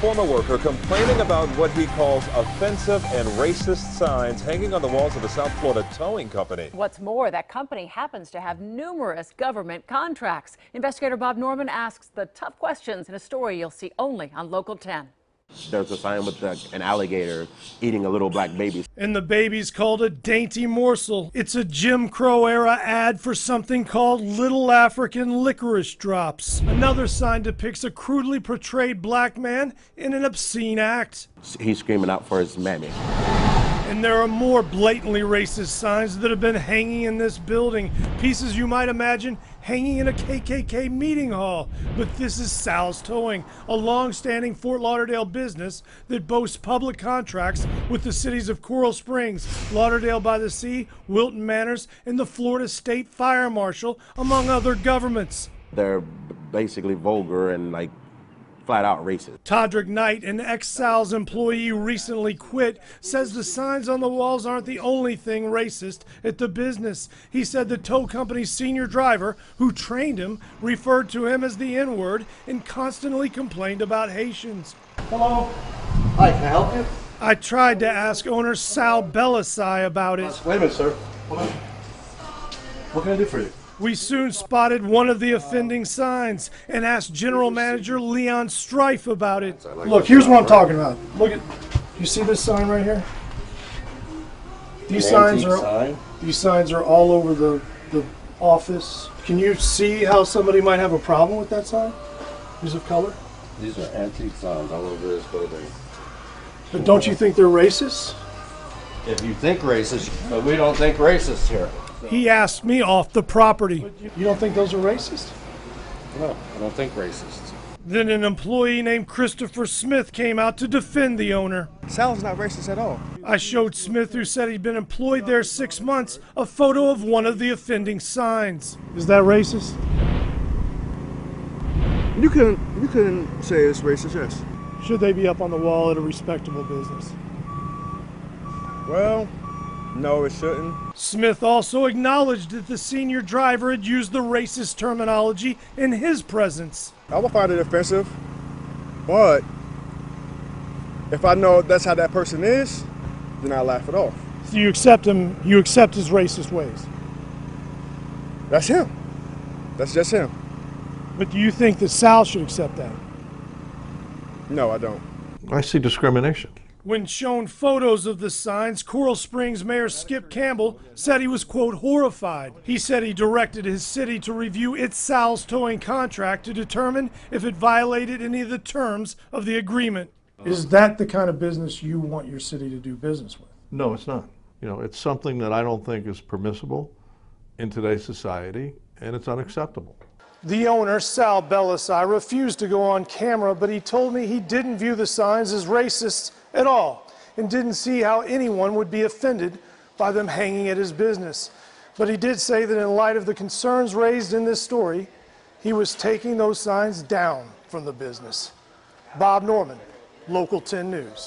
Former worker complaining about what he calls offensive and racist signs hanging on the walls of a South Florida towing company. What's more, that company happens to have numerous government contracts. Investigator Bob Norman asks the tough questions in a story you'll see only on Local 10. There's a sign with like, an alligator eating a little black baby. And the baby's called a dainty morsel. It's a Jim Crow era ad for something called Little African Licorice Drops. Another sign depicts a crudely portrayed black man in an obscene act. He's screaming out for his mammy. And there are more blatantly racist signs that have been hanging in this building. Pieces you might imagine hanging in a KKK meeting hall. But this is Sal's Towing, a long standing Fort Lauderdale business that boasts public contracts with the cities of Coral Springs, Lauderdale by the Sea, Wilton Manors, and the Florida State Fire Marshal, among other governments. They're basically vulgar and like flat out racist. Todrick Knight, an ex Sal's employee recently quit, says the signs on the walls aren't the only thing racist at the business. He said the tow company's senior driver, who trained him, referred to him as the N word and constantly complained about Haitians. Hello. Hi, can I help you? I tried to ask owner Sal Belisai about it. Wait a minute, sir. What can I do for you? We soon spotted one of the offending signs and asked General Manager Leon Strife about it. Look, here's what I'm talking about. Look at, you see this sign right here? These signs are these signs are all over the the office. Can you see how somebody might have a problem with that sign? Use of color. These are antique signs all over this building. But don't you think they're racist? If you think racist, but we don't think racist here. He asked me off the property. You don't think those are racist? No, I don't think racist. Then an employee named Christopher Smith came out to defend the owner. Sal's not racist at all. I showed Smith, who said he'd been employed there six months, a photo of one of the offending signs. Is that racist? You couldn't you couldn't say it's racist, yes. Should they be up on the wall at a respectable business? Well, no, it shouldn't. Smith also acknowledged that the senior driver had used the racist terminology in his presence. I would find it offensive, but if I know that's how that person is, then I laugh it off. So you accept him, you accept his racist ways. That's him. That's just him. But do you think that Sal should accept that? No, I don't. I see discrimination. When shown photos of the signs, Coral Springs Mayor Skip Campbell said he was, quote, horrified. He said he directed his city to review its Sal's towing contract to determine if it violated any of the terms of the agreement. Is that the kind of business you want your city to do business with? No, it's not. You know, it's something that I don't think is permissible in today's society, and it's unacceptable. The owner, Sal Belisai, refused to go on camera, but he told me he didn't view the signs as racist at all and didn't see how anyone would be offended by them hanging at his business. But he did say that in light of the concerns raised in this story, he was taking those signs down from the business. Bob Norman, Local 10 News.